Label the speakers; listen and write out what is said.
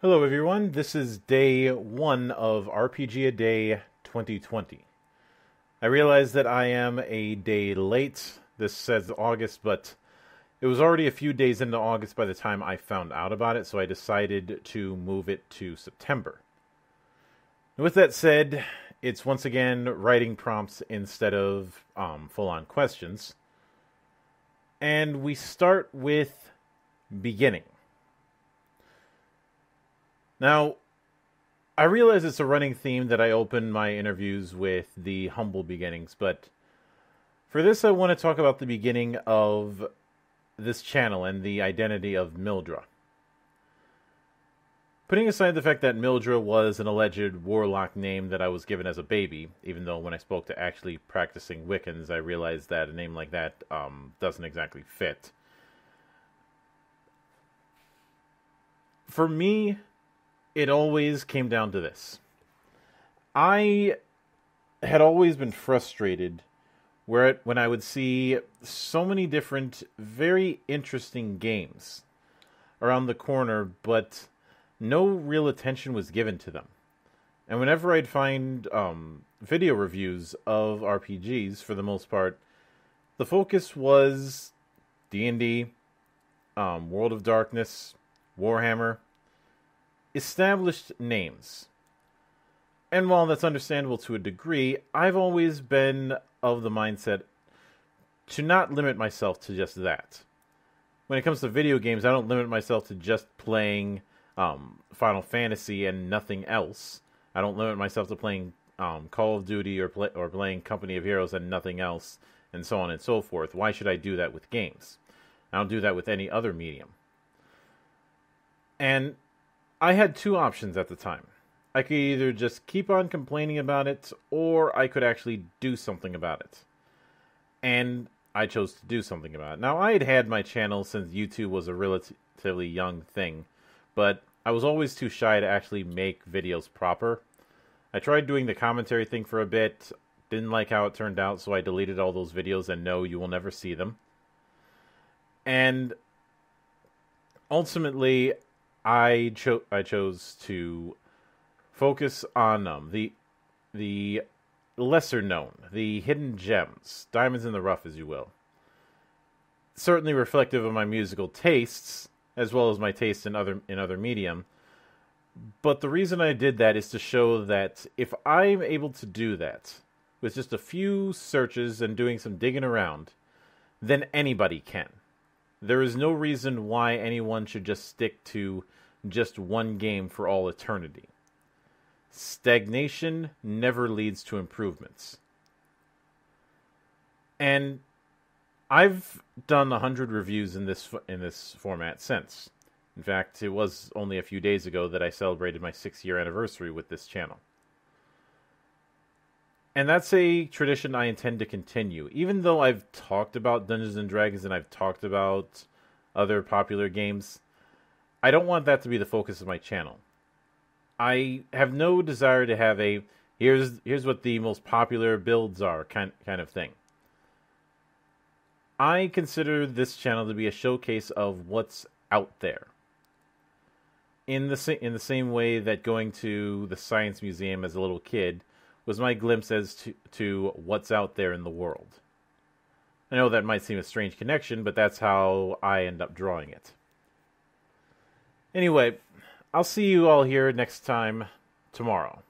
Speaker 1: Hello, everyone. This is day one of RPG A Day 2020. I realize that I am a day late. This says August, but it was already a few days into August by the time I found out about it, so I decided to move it to September. With that said, it's once again writing prompts instead of um, full on questions. And we start with beginning. Now, I realize it's a running theme that I open my interviews with the humble beginnings, but for this, I want to talk about the beginning of this channel and the identity of Mildra. Putting aside the fact that Mildra was an alleged warlock name that I was given as a baby, even though when I spoke to actually practicing Wiccans, I realized that a name like that um, doesn't exactly fit. For me, it always came down to this. I had always been frustrated where it, when I would see so many different very interesting games around the corner, but no real attention was given to them. And whenever I'd find um, video reviews of RPGs, for the most part, the focus was D and D, um, World of Darkness, Warhammer, established names. And while that's understandable to a degree, I've always been of the mindset to not limit myself to just that. When it comes to video games, I don't limit myself to just playing um, Final Fantasy and nothing else. I don't limit myself to playing um, Call of Duty or play, or playing Company of Heroes and nothing else, and so on and so forth. Why should I do that with games? I don't do that with any other medium. And I had two options at the time. I could either just keep on complaining about it, or I could actually do something about it. And I chose to do something about it. Now, I had had my channel since YouTube was a relatively young thing, but I was always too shy to actually make videos proper. I tried doing the commentary thing for a bit, didn't like how it turned out, so I deleted all those videos, and no, you will never see them. And ultimately, I chose I chose to focus on um, the the lesser known, the hidden gems, diamonds in the rough, as you will. Certainly reflective of my musical tastes, as well as my taste in other in other medium. But the reason I did that is to show that if I'm able to do that with just a few searches and doing some digging around, then anybody can. There is no reason why anyone should just stick to just one game for all eternity. Stagnation never leads to improvements. And I've done a hundred reviews in this in this format since. In fact, it was only a few days ago that I celebrated my six year anniversary with this channel. And that's a tradition I intend to continue. Even though I've talked about Dungeons and Dragons and I've talked about other popular games, I don't want that to be the focus of my channel. I have no desire to have a here's here's what the most popular builds are kind kind of thing. I consider this channel to be a showcase of what's out there. In the in the same way that going to the science museum as a little kid was my glimpse as to, to what's out there in the world. I know that might seem a strange connection, but that's how I end up drawing it. Anyway, I'll see you all here next time tomorrow.